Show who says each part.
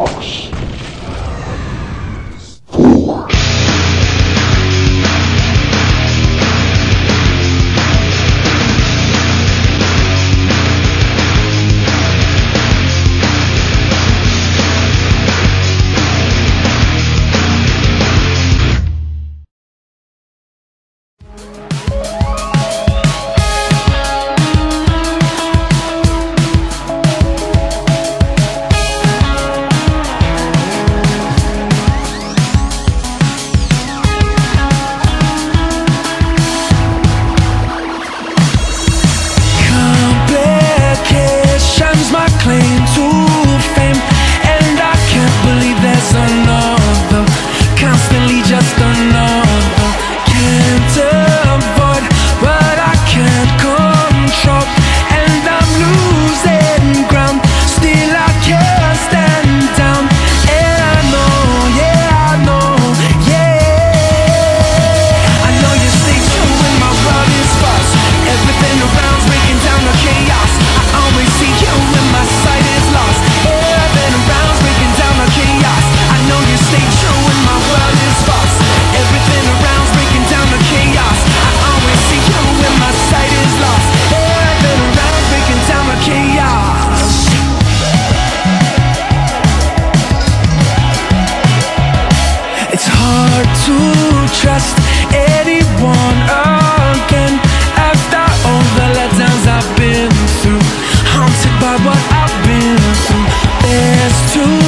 Speaker 1: Rocks. It's hard to trust anyone again After all the letdowns I've been through. Haunted by what I've been through. There's too